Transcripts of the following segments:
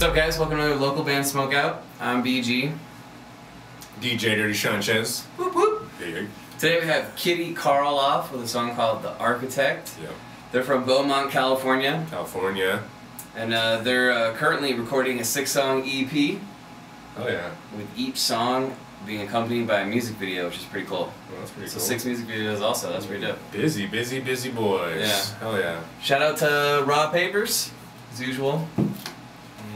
What's up, guys? Welcome to another local band Smokeout. I'm BG. DJ Dirty Sanchez. Whoop whoop. Today we have Kitty Carloff with a song called "The Architect." Yeah. They're from Beaumont, California, California. and uh, they're uh, currently recording a six-song EP, Oh yeah. with each song being accompanied by a music video, which is pretty cool. Well, that's pretty So cool. six music videos also. That's pretty dope. Busy, busy, busy boys. Yeah. Hell yeah. Shout out to Raw Papers, as usual.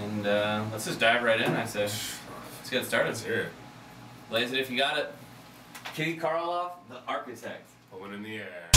And uh, let's just dive right in. I say, let's get started. Let's hear it. Blaze it if you got it. Kitty Carloff, The Architect. Pulling in the air.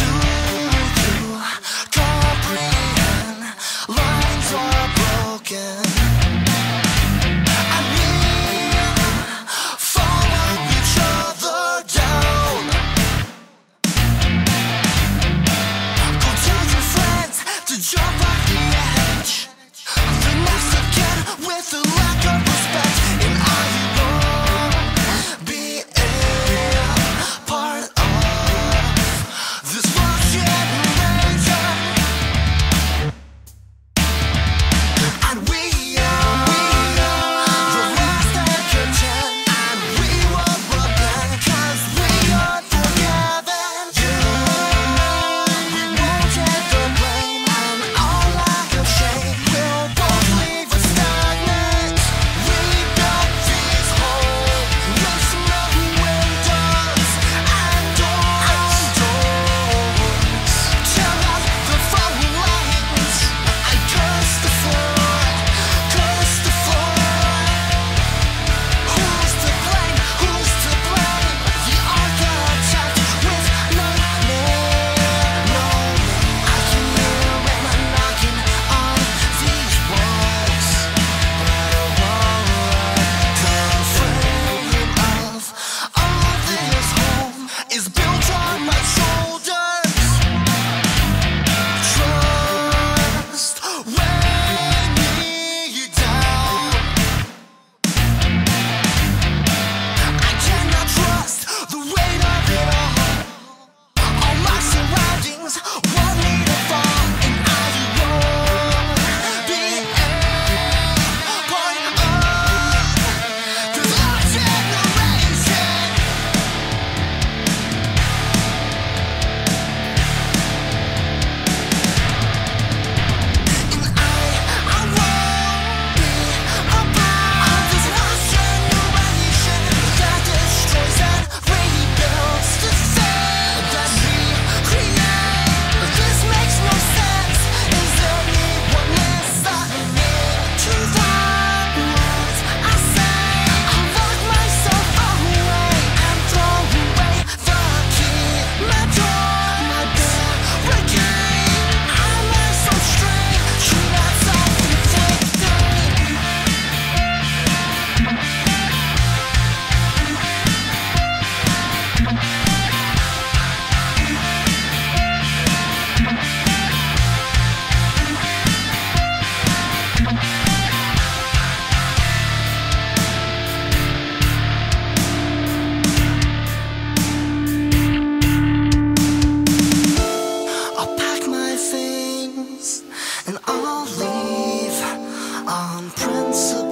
On principle.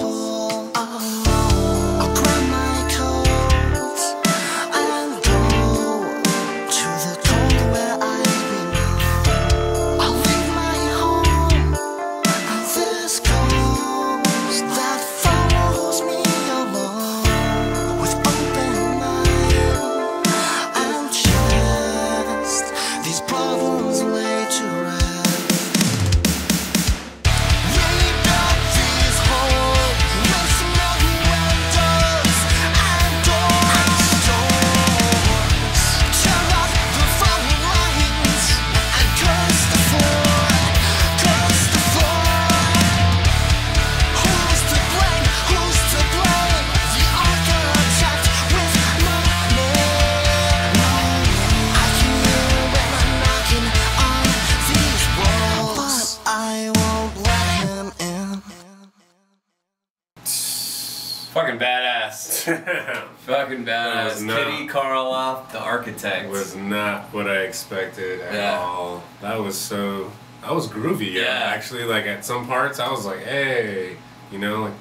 Badass. Fucking badass. not- Kitty Carloff, The Architect. was not what I expected at Yeah. all. That was so. That was groovy. Yeah. Actually, like at some parts, I was like, "Hey, You know, like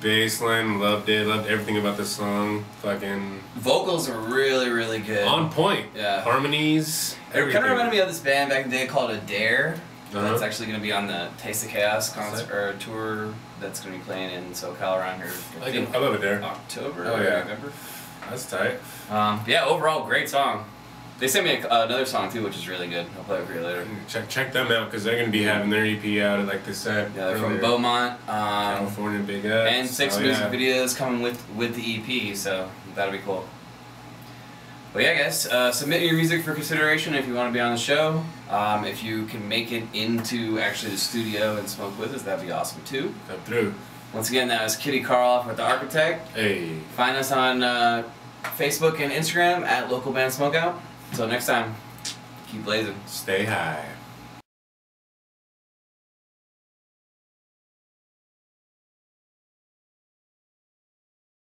bass line, loved it, loved everything about the song. Fucking Vocals are really, really good. on point. Yeah. Harmonies. It kind of reminded me of this band back in the day called Adair. Uh-huh. That's actually going to be on the Taste of Chaos concert or tour that's going to be playing in SoCal around here. I I, think love it there. October Oh, yeah. November. That's tight. Um, yeah, overall, great song. They sent me a, another song too, which is really good. I'll play it for you later. Check check them out because they're gonna be having their EP out at like they said. Yeah, they're from. Beaumont. Um, California, big ups. and six Oh, music yeah. videos coming with with the EP, so that'll be cool. But yeah, guys, uh, submit your music for consideration if you want to be on the show. Um, if you can make it into actually the studio and smoke with us, that'd be awesome too. Come through. Once again, that was Kitty Carloff with the Architect. Hey. Find us on uh, Facebook and Instagram at Local Band Smokeout. Until next time, keep blazing. Stay high.